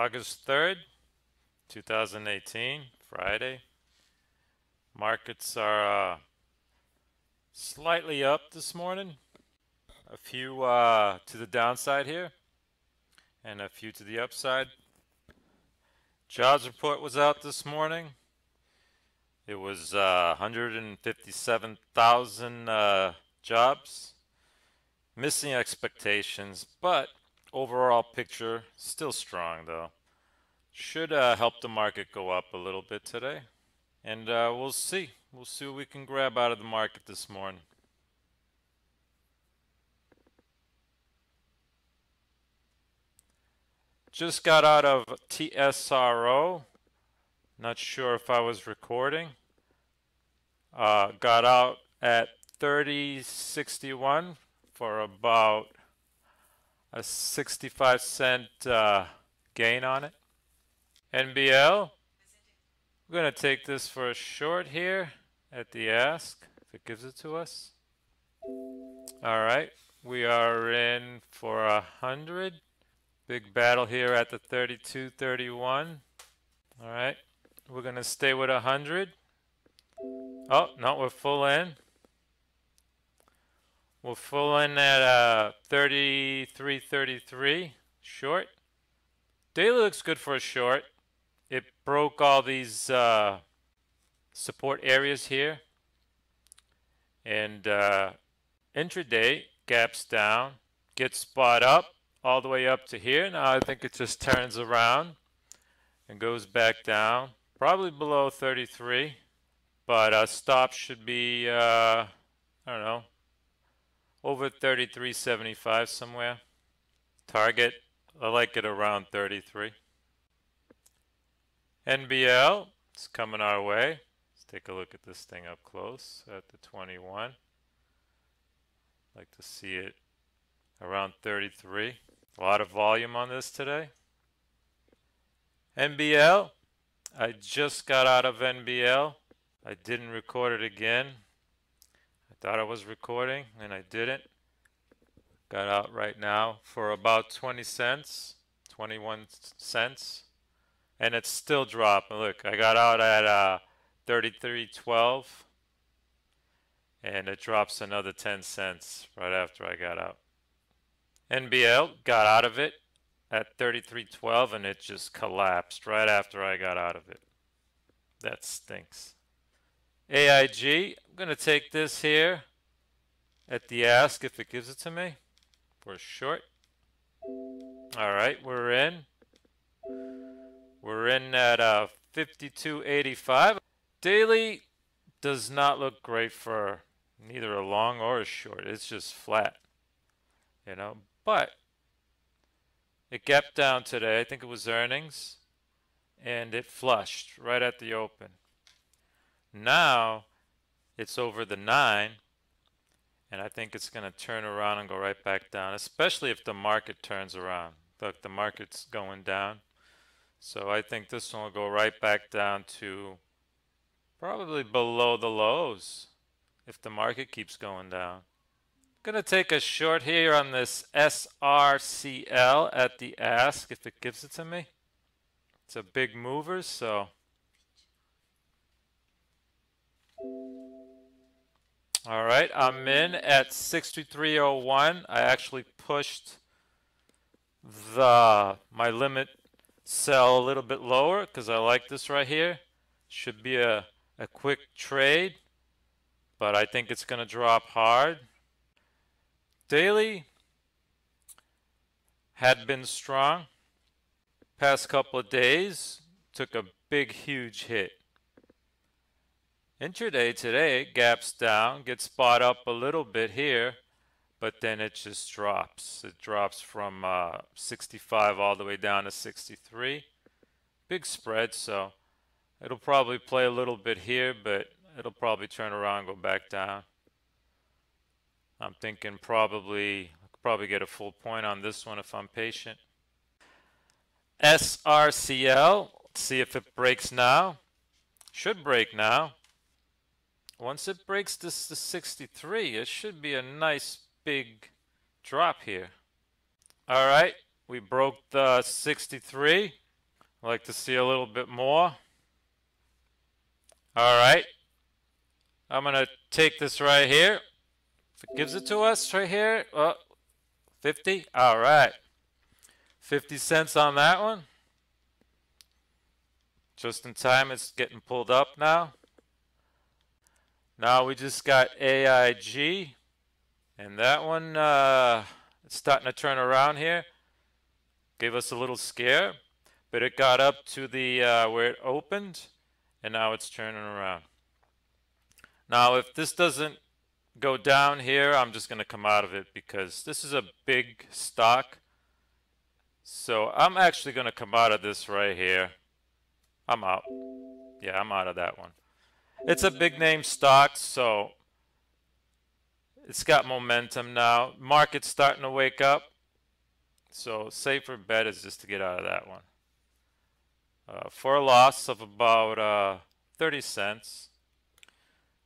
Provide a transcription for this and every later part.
August 3rd, 2018, Friday. Markets are uh, slightly up this morning. A few uh, to the downside here, and a few to the upside. Jobs report was out this morning. It was uh, 157,000 uh, jobs, missing expectations, but overall picture still strong though. Should uh, help the market go up a little bit today. And uh, we'll see. We'll see what we can grab out of the market this morning. Just got out of TSRO. Not sure if I was recording. Uh, got out at 3061 for about a 65 cent uh, gain on it. NBL, we're going to take this for a short here at the ask, if it gives it to us. All right, we are in for a hundred. Big battle here at the 32, 31. All right, we're going to stay with a hundred. Oh, no, we're full in. We're full in at uh, 33, 33, short. Daily looks good for a short. It broke all these uh, support areas here. And uh, intraday gaps down, gets spot up all the way up to here. Now I think it just turns around and goes back down, probably below 33. But uh, stop should be, uh, I don't know, over 33.75 somewhere. Target, I like it around 33. NBL, it's coming our way. Let's take a look at this thing up close at the 21. Like to see it around 33. A lot of volume on this today. NBL, I just got out of NBL. I didn't record it again. Thought I was recording and I didn't. Got out right now for about 20 cents, 21 cents. And it's still dropping. Look, I got out at uh, 33.12 and it drops another 10 cents right after I got out. NBL got out of it at 33.12 and it just collapsed right after I got out of it. That stinks. AIG, I'm going to take this here at the ask if it gives it to me for short. All right, we're in. We're in at uh, 52.85. Daily does not look great for neither a long or a short. It's just flat, you know. But it gapped down today. I think it was earnings, and it flushed right at the open. Now it's over the 9 and I think it's going to turn around and go right back down, especially if the market turns around. Look, the market's going down. So I think this one will go right back down to probably below the lows if the market keeps going down. I'm Going to take a short here on this SRCL at the ask if it gives it to me. It's a big mover, so All right, I'm in at 6301. I actually pushed the my limit sell a little bit lower because I like this right here. Should be a, a quick trade, but I think it's going to drop hard. Daily had been strong. Past couple of days took a big, huge hit. Intraday today gaps down, gets bought up a little bit here, but then it just drops. It drops from uh, 65 all the way down to 63. Big spread, so it'll probably play a little bit here, but it'll probably turn around and go back down. I'm thinking probably probably get a full point on this one if I'm patient. SRCL, see if it breaks now. Should break now. Once it breaks this to 63, it should be a nice big drop here. All right, we broke the 63. I'd like to see a little bit more. All right. I'm going to take this right here. If it gives it to us right here, oh, 50. All right. 50 cents on that one. Just in time, it's getting pulled up now. Now we just got AIG. And that one, uh, it's starting to turn around here. Gave us a little scare. But it got up to the uh, where it opened. And now it's turning around. Now, if this doesn't go down here, I'm just going to come out of it because this is a big stock. So I'm actually going to come out of this right here. I'm out. Yeah, I'm out of that one. It's a big name stock, so it's got momentum now. Market's starting to wake up. So safer bet is just to get out of that one. Uh, for a loss of about uh, 30 cents.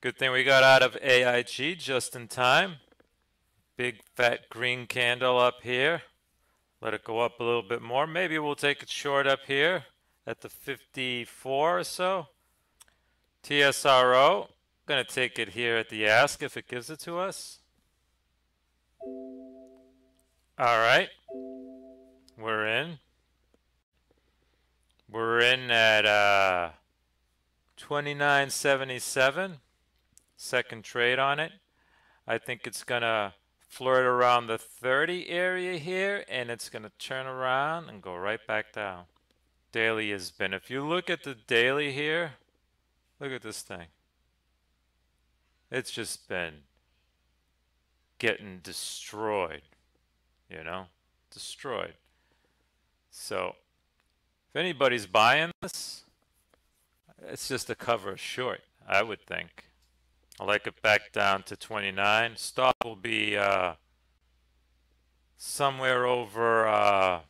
Good thing we got out of AIG just in time. Big fat green candle up here. Let it go up a little bit more. Maybe we'll take it short up here at the 54 or so. TSRO, going to take it here at the ask if it gives it to us. All right. We're in. We're in at uh, 29.77. Second trade on it. I think it's going to flirt around the 30 area here and it's going to turn around and go right back down. Daily has been. If you look at the daily here, look at this thing. It's just been getting destroyed, you know, destroyed. So if anybody's buying this, it's just a cover short, I would think. I like it back down to 29. Stop will be uh, somewhere over uh,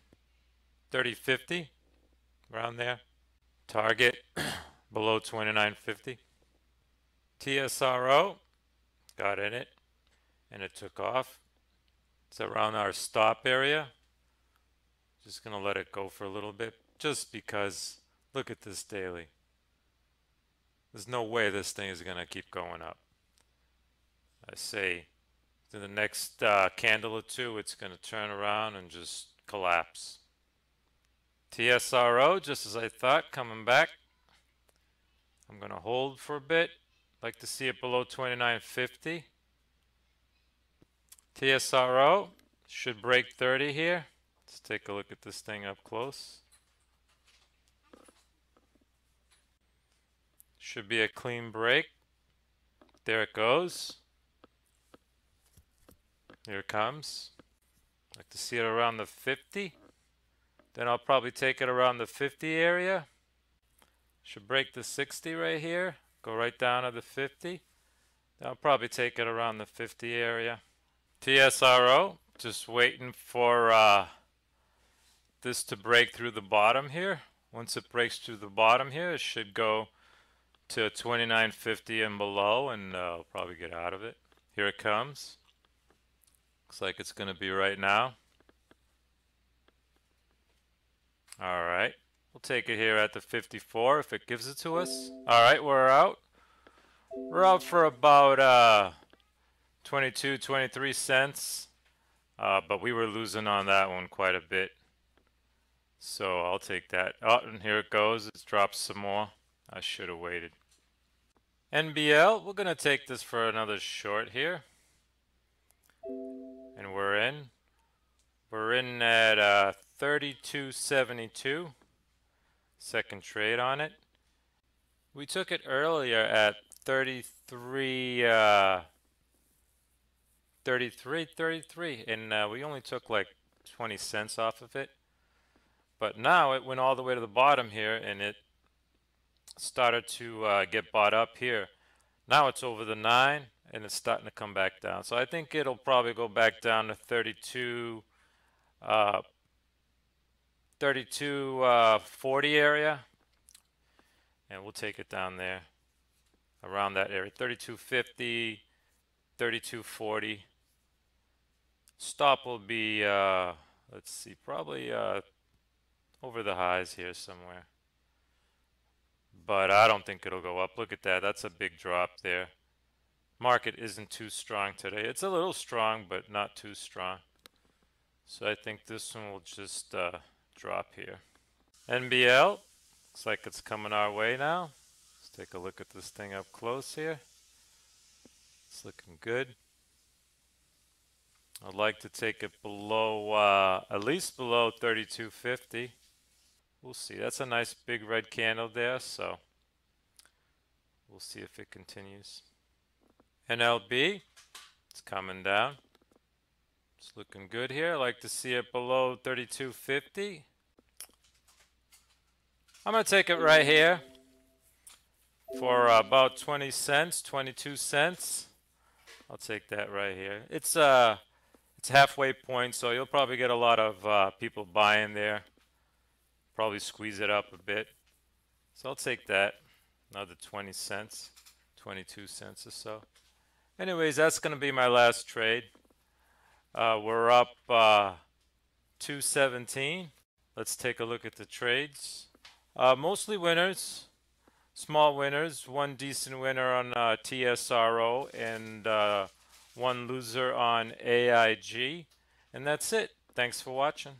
3050, around there. Target below 2950. TSRO got in it and it took off. It's around our stop area. Just going to let it go for a little bit just because look at this daily. There's no way this thing is going to keep going up. I say to the next uh, candle or two, it's going to turn around and just collapse. TSRO, just as I thought, coming back. I'm going to hold for a bit. Like to see it below 29.50. TSRO should break 30 here. Let's take a look at this thing up close. Should be a clean break. There it goes. Here it comes. like to see it around the 50. Then I'll probably take it around the 50 area. Should break the 60 right here. Go right down to the 50. Then I'll probably take it around the 50 area. TSRO, just waiting for uh, this to break through the bottom here. Once it breaks through the bottom here, it should go to 2950 and below and uh, I'll probably get out of it. Here it comes. Looks like it's going to be right now. All right. We'll take it here at the 54 if it gives it to us. All right, we're out. We're out for about uh, 22, 23 cents. Uh, but we were losing on that one quite a bit. So I'll take that. Oh, and here it goes. It's dropped some more. I should have waited. NBL, we're going to take this for another short here. And we're in. We're in at uh, 32.72. Second trade on it. We took it earlier at 33, uh, 33, 33, and uh, we only took like 20 cents off of it. But now it went all the way to the bottom here, and it started to uh, get bought up here. Now it's over the 9 and it's starting to come back down. So I think it'll probably go back down to 32, uh, 32, uh, 40 area. And we'll take it down there around that area. 3250, 3240. Stop will be, uh, let's see, probably uh, over the highs here somewhere. But I don't think it'll go up. Look at that. That's a big drop there. Market isn't too strong today. It's a little strong, but not too strong. So I think this one will just uh, drop here. NBL, looks like it's coming our way now. Let's take a look at this thing up close here. It's looking good. I'd like to take it below, uh, at least below 3250. We'll see. That's a nice big red candle there, so we'll see if it continues. NLB, it's coming down. It's looking good here. I like to see it below 3250. I'm going to take it right here for uh, about 20 cents, 22 cents. I'll take that right here. It's uh it's halfway point, so you'll probably get a lot of uh, people buying there. Probably squeeze it up a bit. So I'll take that. Another 20 cents, 22 cents or so. Anyways, that's going to be my last trade. Uh, we're up uh, 217. Let's take a look at the trades. Uh, mostly winners, small winners. One decent winner on uh, TSRO and uh, one loser on AIG. And that's it. Thanks for watching.